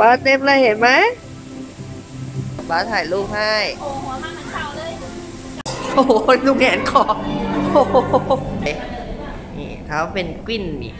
ป้าเต็มเลยเห็นไหมป้าถ่ายรูปให้ โอ้หัวมันเหมือนเต่าเลย โอ้โหดูแขนคอโอ้โหนี่เท้าเป็นกวินนี่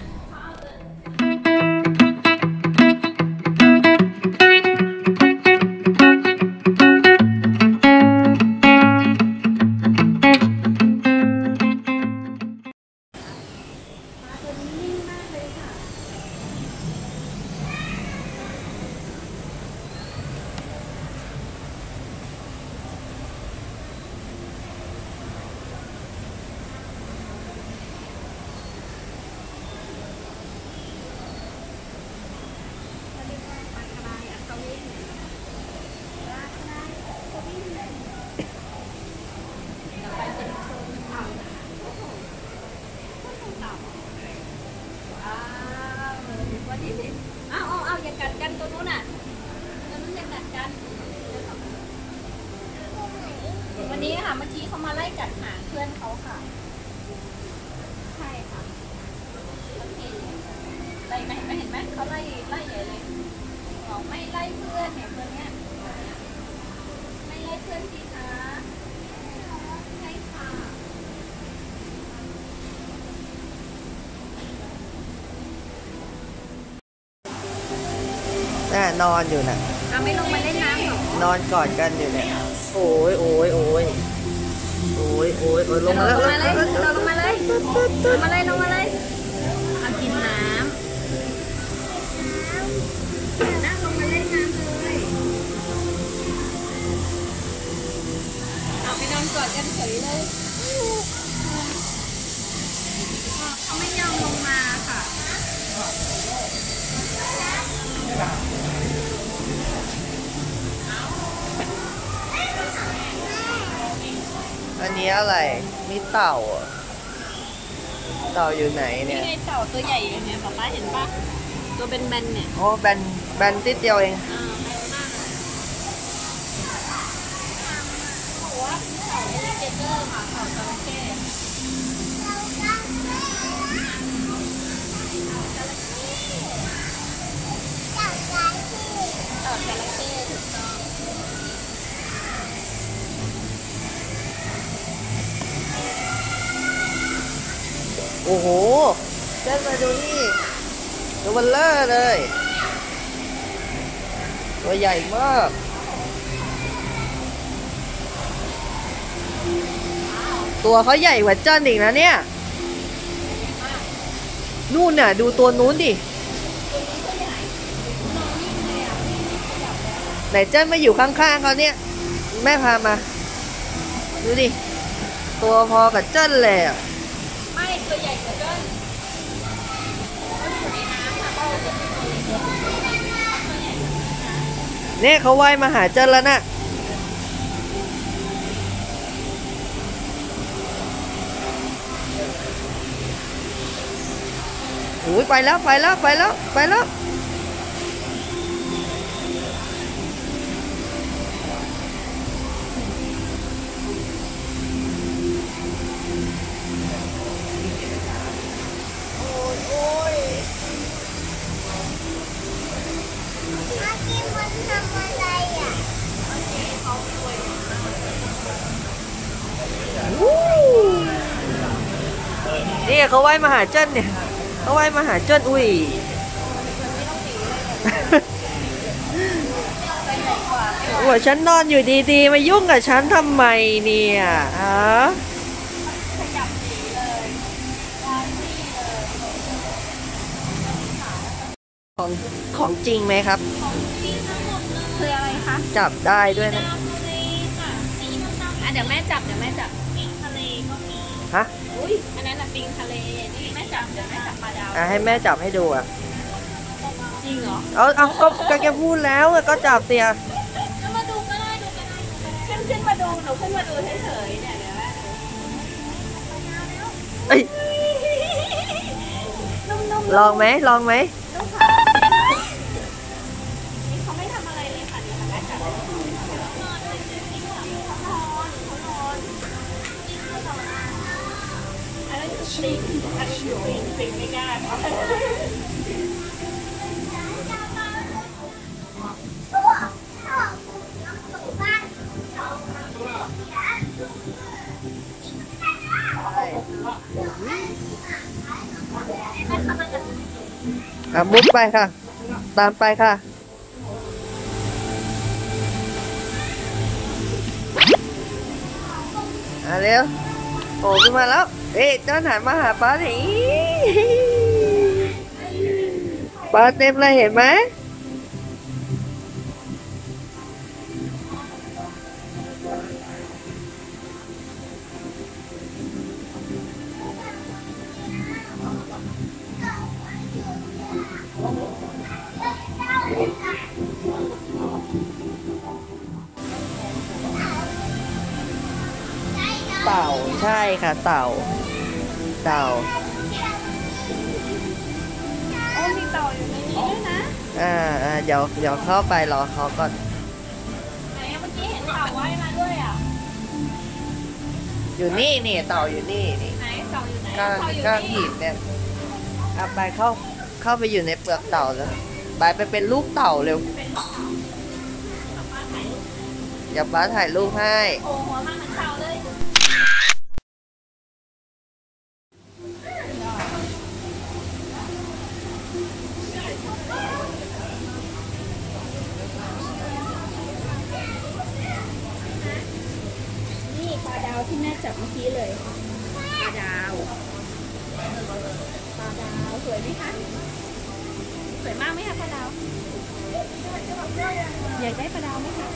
เห็นไหมเขาไล่ไล่ใหญ่เลยบอกไม่ไล่เพื่อนเนี่ยตัวเนี้ยไม่ไล่เพื่อนสิคะใช่ค่ะน่านอนอยู่น่ะเอาไม่ลงมาเล่นน้ำเหรอนอนกอดกันอยู่เนี่ยโอ้ยโอ้ยโอ้ยโอ้ยโอ้ยโอ้ยลงมาแล้วลงมาเลยลงมาเลยลงมาเลยลงมาเลย กอดกันเฉยเลยเขาไม่ยอมลงมาค่ะอันนี้อะไร มีเต่าเหรอเต่าอยู่ไหนนี่เนี่ย ไงเต่าตัวใหญ่ยังไงป๊าป้าเห็นปะตัวเป็นแบนๆเนี่ย โอ้แบนแบนติดเดียวเอง อ่าแบนมากเลยบอกว่า เต่าเอลิเกเตอร์ค่ะเต่าจระเข้ต่าจระเข้ถูกต้องโอ้โหเจ้นมาดูนี่ตัวเบัลเลอร์เลย ตัวใหญ่มาก ตัวเขาใหญ่กว่าเจ้นอีกนะเนี่ย นู่นน่ะ ดูตัวนู้นดิไหนเจ้นมาอยู่ข้างๆเขาเนี่ย แม่พามา ดูดิ ตัวพอกับเจ้นเลยอะไม่ตัวใหญ่กว่าเจ้นเขาอยู่ในน้ำค่ะเขาจะเป็นตัวเล็กเนี่ยเขาว่ายมาหาเจ้นแล้วนะ โอ้ยไปแล้วไปแล้วไปแล้วไปแล้วนี่เขาว่ายมาหาเจ้นเนี่ย เขาว่ายมาหาเจ้นอุ้ยโอ้ยฉันนอนอยู่ดีๆ มายุ่งกับฉันทำไมเนี่ยฮะของของจริงไหมครับ คืออะไรคะจับได้ด้วยนะอะเดี๋ยวแม่จับเดี๋ยวแม่จับปิงทะเลก็มีฮะ อุ้ยอันนั้นน่ะปิงทะเลนี่แม่ จับเดี๋ยวแม่จับปลาดาวอะให้แม่จับให้ดูอะ จริงเหรอเอาเอาก็ก็แกพูดแล้วอะก็จับเตียแล้วมาดูก็ได้ดูก็ได้ขึ้นขึ้นมาดูหนูขึ้นมาดูเฉยๆเนี่ยเดี๋ยวแม่ดูเอ้ย นุ่มลองไหมลองไหม อะมุดไปค่ะ ตามไปค่ะอ่เร็วโอ้ขึ้นมาแล้ว เอ๊ะจ้าหันมาหาป้าสิ ปลาเต็มเลยเห็นไหมเต่าใช่ค่ะ เต่า เต่า อ่าอ่าเดี๋ยวเดี๋ยวเข้าไปรอเขาก่อนไหนอะเมื่อกี้เห็นเต่าว่ายมาด้วยอะอยู่นี่นี่เต่าอยู่นี่นี่ไหนเต่าอยู่ไหนก้างเต่าอยู่ก้างนี่หินเนี่ยเอาไปเข้าเข้าไปอยู่ในเปลือกเต่าแล้วไปไปเป็นลูกเต่าเร็วเป็นเต่าป๊าป๊าถ่ายรูปเดี๋ยวป้าถ่ายรูปให้ โอ้หัวมาเหมือนเต่าเลย นี่ปลาดาว ที่แม่จับเมื่อกี้เลยปลาดาวปลาดาวสวยไหมคะสวยมากไหมคะปลาดาวอยากได้ปลาดาวไหมคะ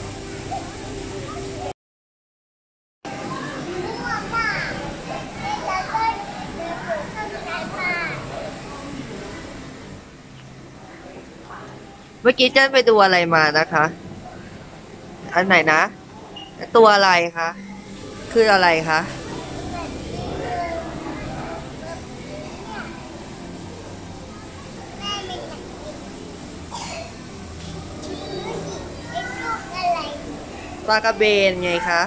เมื่อกี้เจ้นไปดูอะไรมานะคะ อันไหนนะ ตัวอะไรคะ คืออะไรคะปลากระเบนไงคะ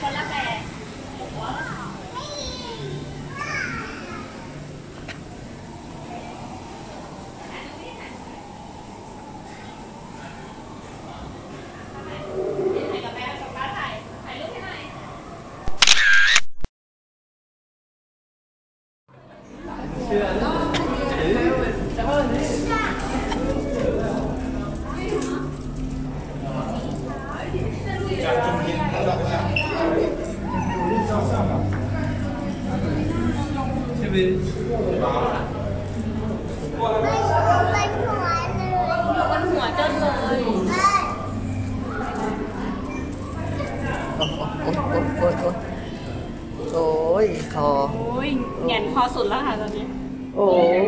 คนละแบบ อยู่บนหัวเจ้าเลย โอ้โหโอ้โหโอ้โหโอ้ยคอ โอ้ยแหงนคอ สุดแล้วค่ะตอนนี้ โอ้ย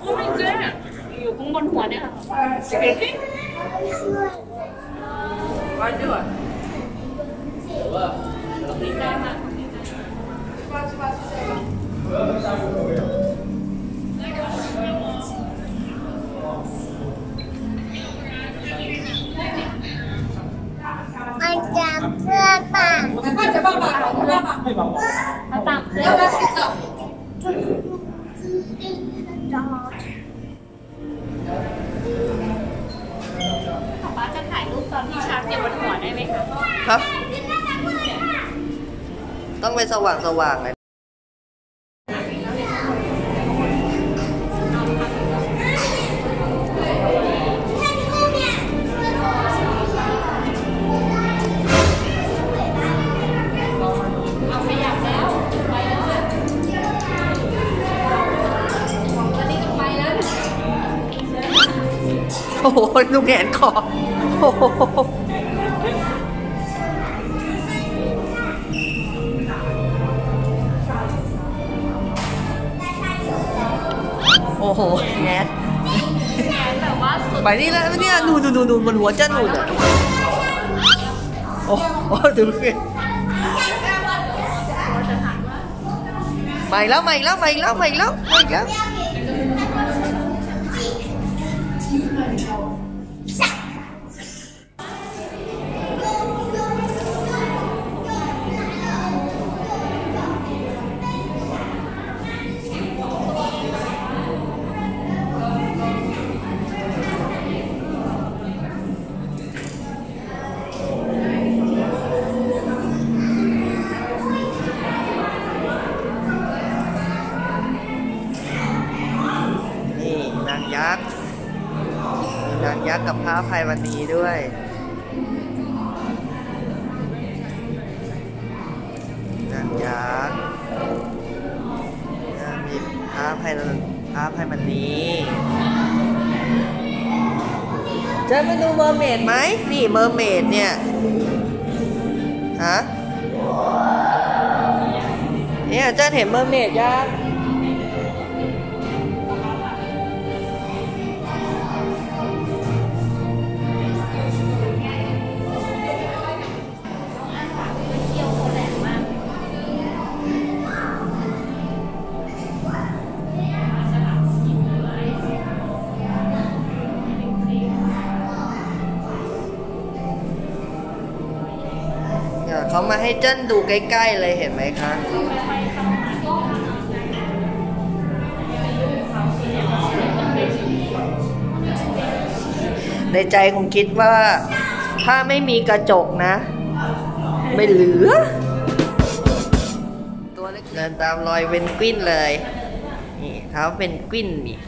โอ้ยเจ๊อยู่ข้างบนหัวเนี่ยดีใจมากดีใจมันจะเพื่อป่า เขาตามเพื่อนป๊าจะถ่ายรูปตอนที่ชาร์จเก็บบนหัวได้ไหมคะ ครับ ต้องไปสว่างสว่างๆเลยเอา โอ้โหลูแหนคอโอ้โหโอ้โหแนแบบว่าสุดไปนี่แล้วเนี่ยนูนนูนนูนบนหัวจ้าหนูนอะโอ้โหดูสิใหม่แล้วใหม่แล้วใหม่แล้วใหม่แล้วใหม่แล้ว ยักษ์กับพระภัยวันนี้ด้วยนางยักษ์มีพระภัยพระภัยวันนี้เจะมาดูเมอร์เมดไหมนี่เมอร์เมดเนี่ย ฮะ เนี่ยเจ้าเห็นเมอร์เมดยัง มาให้เจิ้นดูใกล้ๆเลยเห็นไหมคะในใจคงคิดว่า ถ้าไม่มีกระจกนะ ไม่เหลือ ตัวเล็กเดินตามรอยเวนกวินเลย นี่เท้าเป็นกวินนี่